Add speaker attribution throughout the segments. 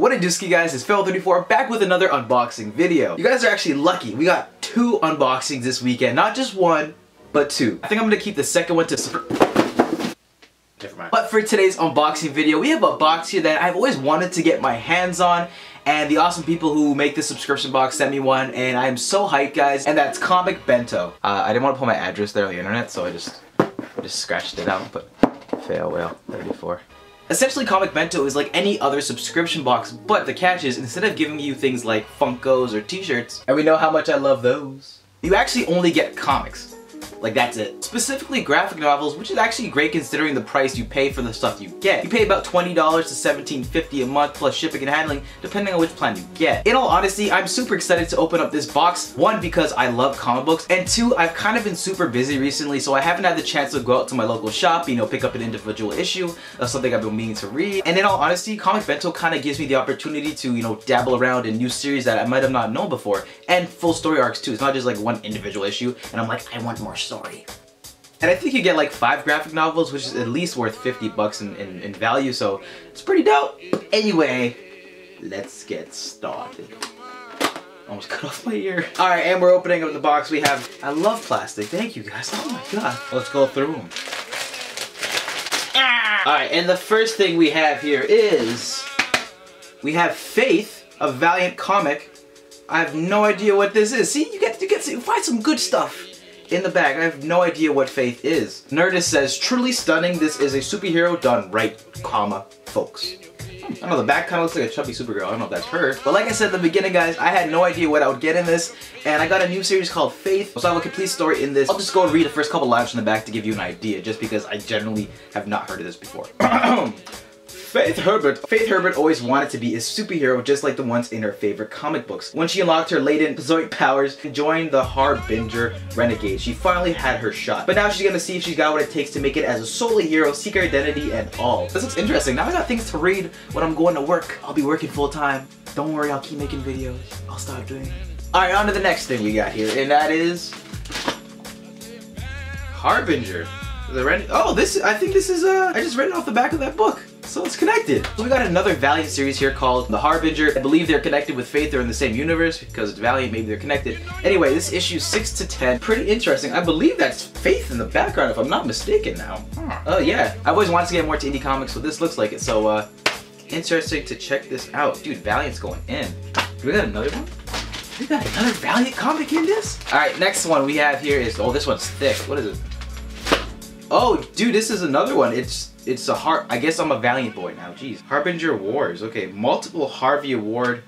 Speaker 1: What a do ski guys, it's Phil34 back with another unboxing video. You guys are actually lucky. We got two unboxings this weekend. Not just one, but two. I think I'm gonna keep the second one to Never mind. But for today's unboxing video, we have a box here that I've always wanted to get my hands on and the awesome people who make the subscription box sent me one and I am so hyped guys and that's Comic Bento. Uh, I didn't want to put my address there on the internet so I just just scratched it out but fail whale 34. Essentially, Comic Bento is like any other subscription box, but the catch is, instead of giving you things like Funkos or t-shirts, and we know how much I love those, you actually only get comics. Like that's it. Specifically graphic novels, which is actually great considering the price you pay for the stuff you get. You pay about $20 to $17.50 a month plus shipping and handling, depending on which plan you get. In all honesty, I'm super excited to open up this box. One, because I love comic books, and two, I've kind of been super busy recently, so I haven't had the chance to go out to my local shop, you know, pick up an individual issue of something I've been meaning to read. And in all honesty, Comic Bento kind of gives me the opportunity to, you know, dabble around in new series that I might have not known before, and full story arcs too. It's not just like one individual issue, and I'm like, I want more story. And I think you get like five graphic novels, which is at least worth 50 bucks in, in, in value, so it's pretty dope. Anyway, let's get started. Almost cut off my ear. All right, and we're opening up the box. We have, I love plastic. Thank you guys. Oh my God. Let's go through them. Ah! All right, and the first thing we have here is, we have Faith, a Valiant comic. I have no idea what this is. See, you get, you get to find some good stuff in the bag. I have no idea what Faith is. Nerdist says, truly stunning. This is a superhero done right, comma, folks. Hmm, I don't know, the back kind of looks like a chubby supergirl. I don't know if that's her. But like I said at the beginning, guys, I had no idea what I would get in this. And I got a new series called Faith. So I have a complete story in this. I'll just go and read the first couple lines from the back to give you an idea, just because I generally have not heard of this before. Faith Herbert. Faith Herbert always wanted to be a superhero just like the ones in her favorite comic books. When she unlocked her latent psiot powers and joined the Harbinger Renegade, she finally had her shot. But now she's gonna see if she's got what it takes to make it as a solo hero, seek her identity and all. This looks interesting. Now I got things to read when I'm going to work. I'll be working full time. Don't worry, I'll keep making videos. I'll stop doing it. Alright, on to the next thing we got here, and that is Harbinger. The Ren oh, this, I think this is, uh, I just read it off the back of that book. So it's connected. So we got another Valiant series here called The Harbinger. I believe they're connected with Faith. They're in the same universe because it's Valiant, maybe they're connected. Anyway, this issue 6 to 10. Pretty interesting. I believe that's Faith in the background if I'm not mistaken now. Oh yeah. I've always wanted to get more to indie comics, so this looks like it. So uh, interesting to check this out. Dude, Valiant's going in. Do we got another one? We got another Valiant comic in this? Alright, next one we have here is, oh this one's thick. What is it? Oh, dude, this is another one. It's it's a heart. I guess I'm a Valiant boy now. Jeez. Harbinger Wars. Okay, multiple Harvey Award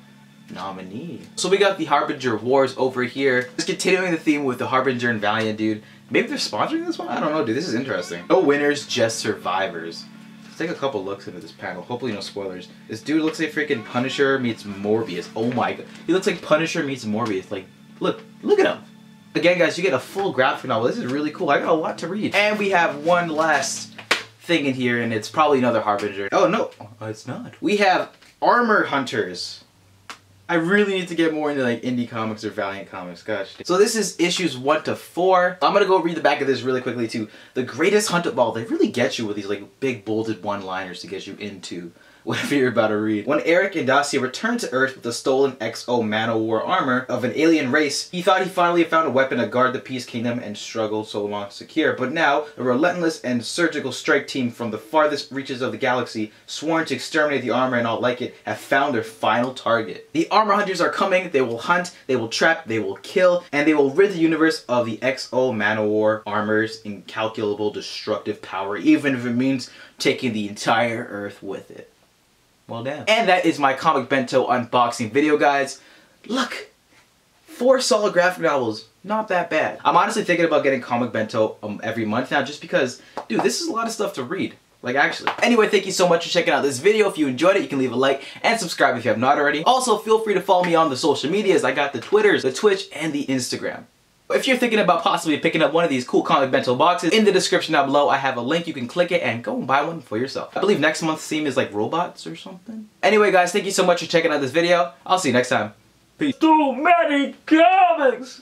Speaker 1: nominee. So we got the Harbinger Wars over here. Just continuing the theme with the Harbinger and Valiant, dude. Maybe they're sponsoring this one? I don't know, dude. This is interesting. No winners, just survivors. Let's take a couple looks into this panel. Hopefully no spoilers. This dude looks like freaking Punisher meets Morbius. Oh my god. He looks like Punisher meets Morbius. Like, look. Look at him. Again, guys, you get a full graphic novel. This is really cool. I got a lot to read. And we have one last thing in here, and it's probably another Harbinger. Oh, no. Oh, it's not. We have Armor Hunters. I really need to get more into like indie comics or Valiant comics, gosh. So this is issues one to four. I'm gonna go read the back of this really quickly too. The greatest hunt ball, they really get you with these like big bolded one-liners to get you into whatever you're about to read. When Aric and Dacia returned to Earth with the stolen XO Manowar armor of an alien race, he thought he finally found a weapon to guard the Peace Kingdom and struggle so long to secure. But now, a relentless and surgical strike team from the farthest reaches of the galaxy, sworn to exterminate the armor and all like it, have found their final target. The armor hunters are coming, they will hunt, they will trap, they will kill, and they will rid the universe of the XO Manowar armor's incalculable destructive power, even if it means taking the entire Earth with it. Well damn. And that is my Comic Bento unboxing video, guys. Look! Four solid graphic novels. Not that bad. I'm honestly thinking about getting Comic Bento um, every month now just because, dude, this is a lot of stuff to read. Like, actually. Anyway, thank you so much for checking out this video. If you enjoyed it, you can leave a like and subscribe if you have not already. Also, feel free to follow me on the social medias. I got the Twitters, the Twitch, and the Instagram. If you're thinking about possibly picking up one of these cool comic bento boxes, in the description down below I have a link. You can click it and go and buy one for yourself. I believe next month's theme is like robots or something. Anyway guys, thank you so much for checking out this video. I'll see you next time. Peace.
Speaker 2: Too many comics!